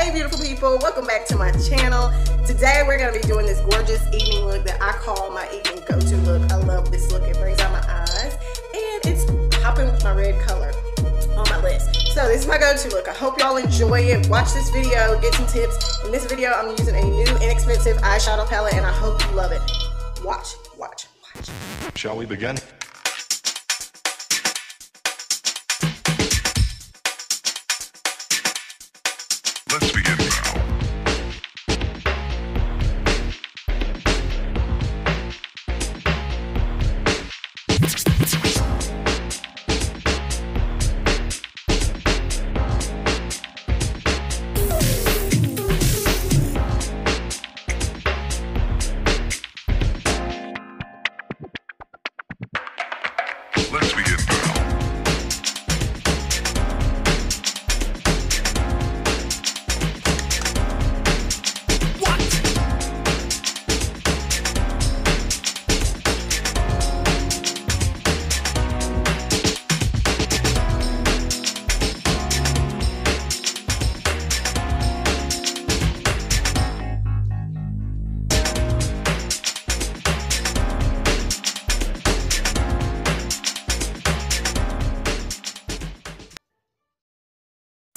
Hey beautiful people, welcome back to my channel. Today we're going to be doing this gorgeous evening look that I call my evening go-to look. I love this look, it brings out my eyes and it's popping with my red color on my list. So this is my go-to look. I hope y'all enjoy it. Watch this video, get some tips. In this video I'm using a new inexpensive eyeshadow palette and I hope you love it. Watch, watch, watch. Shall we begin?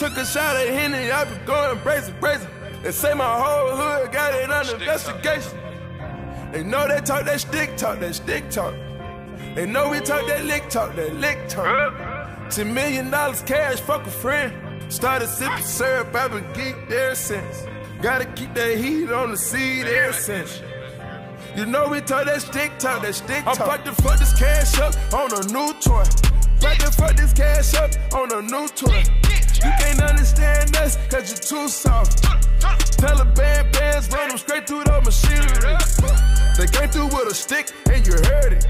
Took a shot at Henny, I been going brazen, brazen. They say my whole hood got it under investigation. They know they talk that stick talk, that stick talk. They know we talk that lick talk, that lick talk. Ten million dollars cash, fuck a friend. Started sipping syrup, I've been geeked ever since. Gotta keep that heat on the seed ever since. You know we talk that stick talk, that stick talk. I'm about to fuck this cash up on a new toy. About to fuck this cash up on a new toy. You can't understand us, cause you're too soft. Taliban bands run them straight through the machinery. They came through with a stick and you heard it.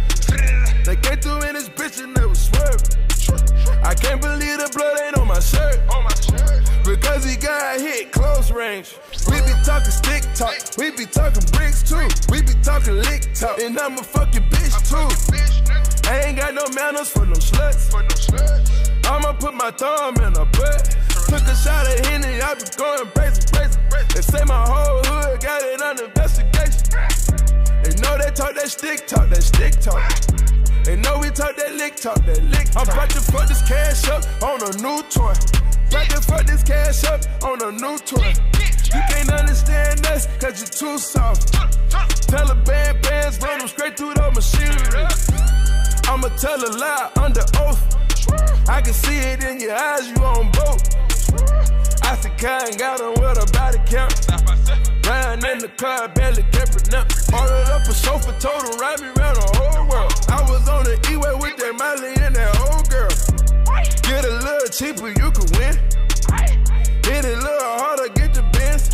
They came through in this bitch and never swerved. I can't believe the blood ain't on my shirt. Because he got hit close range. We be talking stick talk, we be talking bricks too. We be talking lick talk, and I'm a fucking bitch too. I ain't got no manners for no sluts. I'ma put my thumb in her butt. Took a shot at Henny, I been going crazy, crazy. They say my whole hood got it under investigation. They know they talk that stick talk, that stick talk. They know we talk that lick talk, that lick talk. I'm about to fuck this cash up on a new toy. About to fuck this cash up on a new toy. You can't understand us, cause you're too soft. Tell a band bands run them straight through the machinery. I'ma tell a lie under oath. I can see it in your eyes, you on both. I see kind got on with a body count. Riding in the car, barely kept up. Ordered up a chauffeur, told him ride me around the whole world. I was on the E-way with that Miley and that old girl. Get a little cheaper, you can win. Hit it a little harder, get the bins.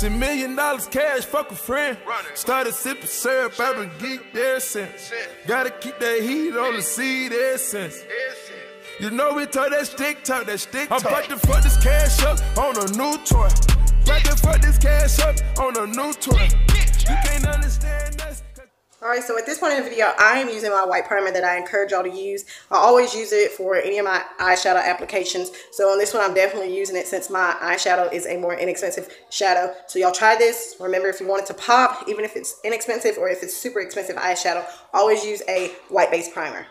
Ten million dollars cash, fuck a friend. Started sipping syrup, I've been geeked there since. Gotta keep that heat on the seed ever since. You know we talk that stick talk, that stick. I'm about to fuck this cash up on a new toy. About to fuck this cash up on a new toy. You can't understand us. Alright, so at this point in the video, I am using my white primer that I encourage y'all to use. I always use it for any of my eyeshadow applications. So on this one, I'm definitely using it since my eyeshadow is a more inexpensive shadow. So y'all try this. Remember, if you want it to pop, even if it's inexpensive or if it's super expensive eyeshadow, always use a white base primer.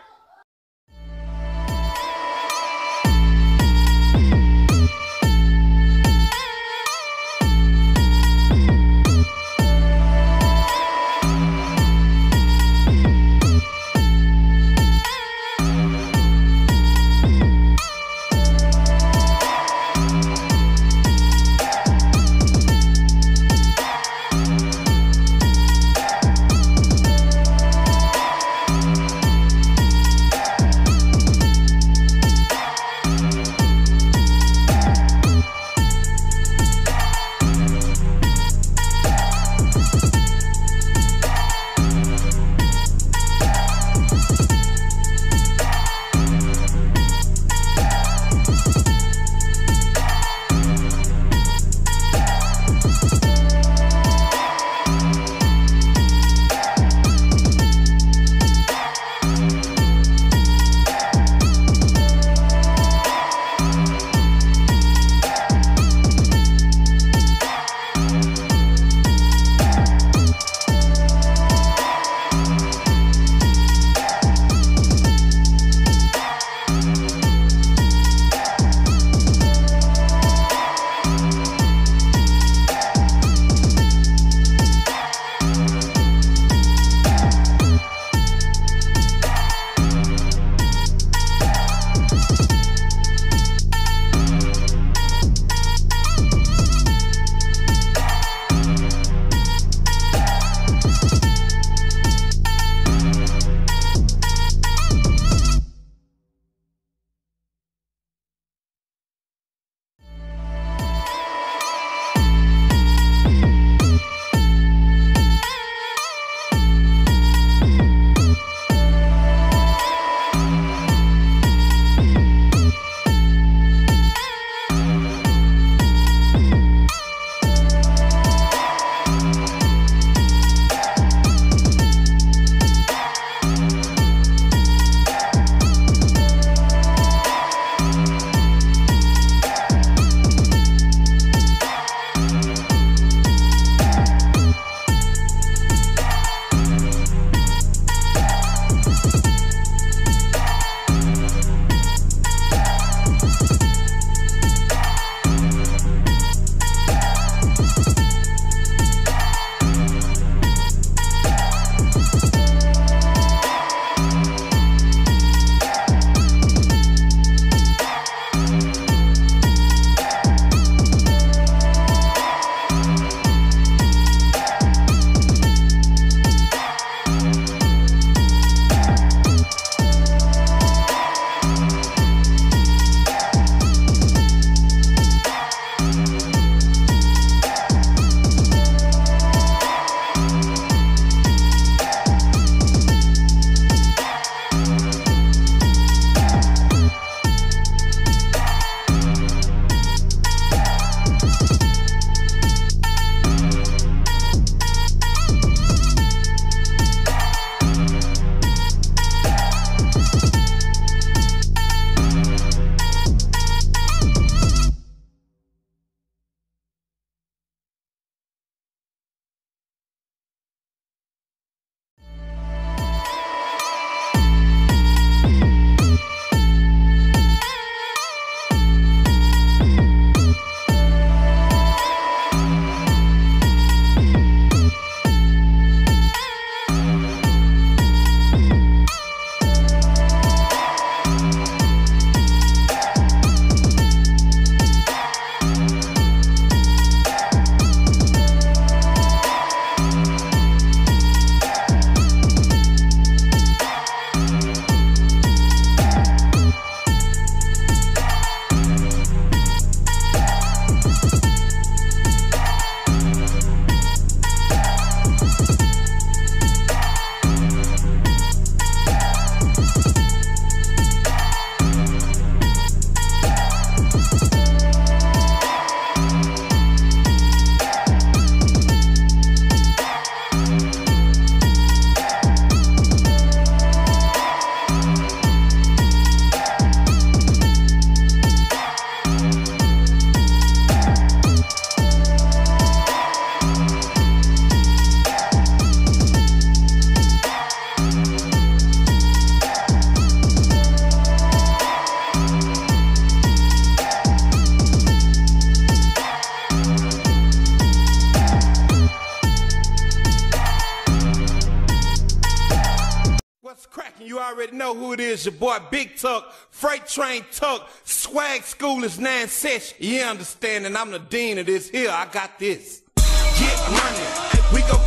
know who it is, your boy Big Tuck, Freight Train Tuck, Swag School is nine session. You understand, and I'm the dean of this here, I got this. Get money, we go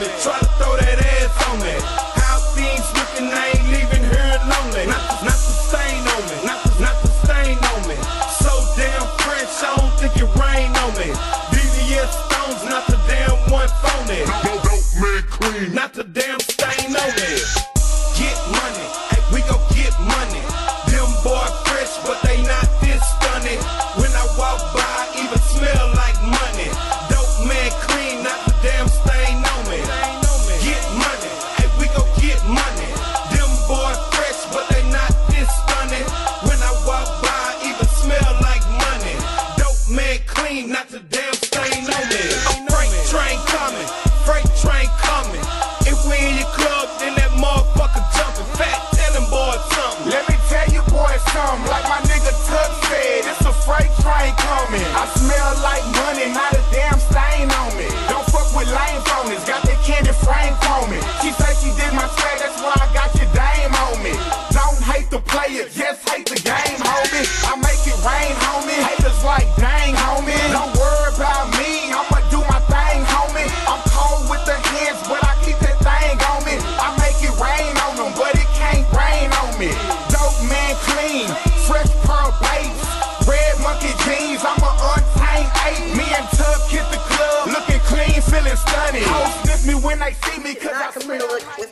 me, try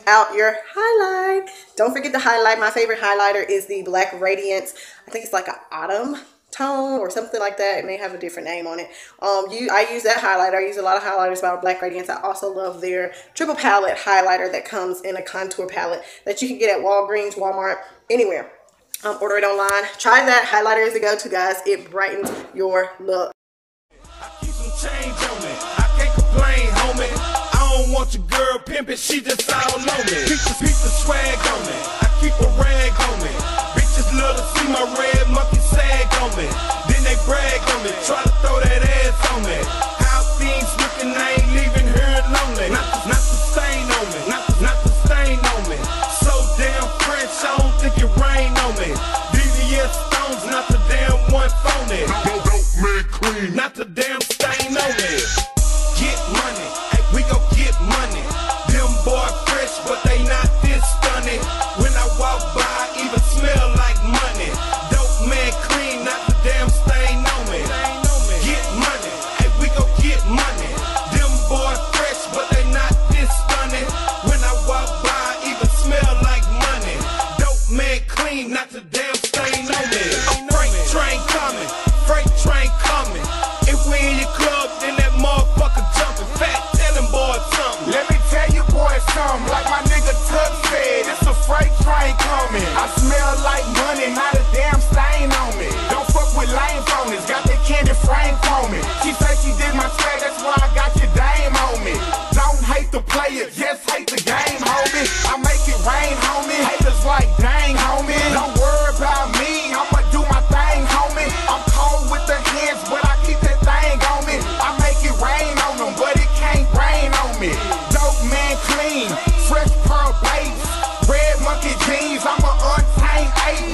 out your highlight. Don't forget to highlight. My favorite highlighter is the Black Radiance. I think it's like an autumn tone or something like that. It may have a different name on it. Um, you, I use that highlighter. I use a lot of highlighters by Black Radiance. I also love their triple palette highlighter that comes in a contour palette that you can get at Walgreens, Walmart, anywhere. Um, order it online. Try that highlighter is a go-to, guys. It brightens your look. girl pimpin', she just all on me. Piece of piece of swag on me. I keep a rag on me. Bitches love to see my red monkey sag on me. Then they brag on me, try to throw that ass on me.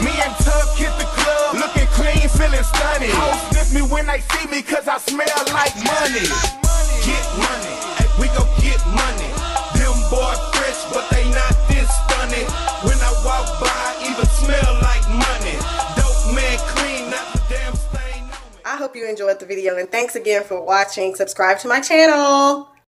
Me and Tub hit the club, looking clean, feeling stunning. Hoes sniff me when they see me, cause I smell like money. Get money, we get money. Them fresh, but they not this stunning. When I walk by, even smell like money. Dope man clean, not the damn stain on me. I hope you enjoyed the video, and thanks again for watching. Subscribe to my channel.